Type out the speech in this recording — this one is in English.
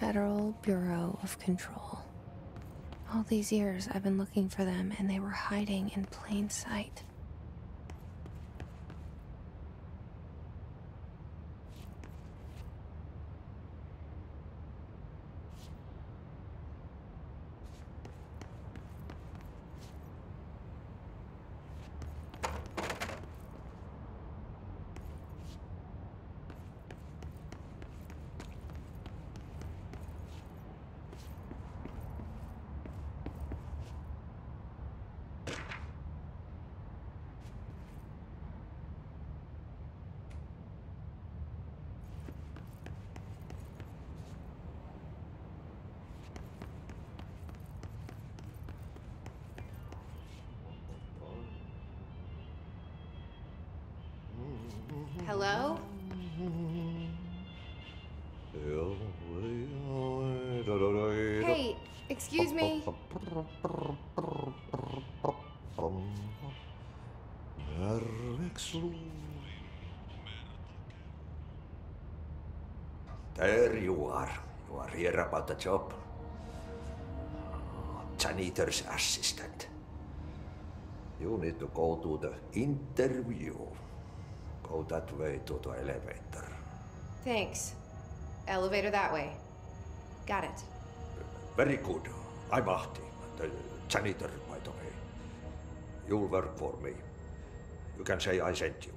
Federal Bureau of Control. All these years I've been looking for them, and they were hiding in plain sight. Hello? Hey, excuse me. There you are. You are here about the job. Janitor's assistant. You need to go to the interview. Go that way to the elevator. Thanks. Elevator that way. Got it. Very good. I'm Ahti, the janitor, by the way. You'll work for me. You can say I sent you.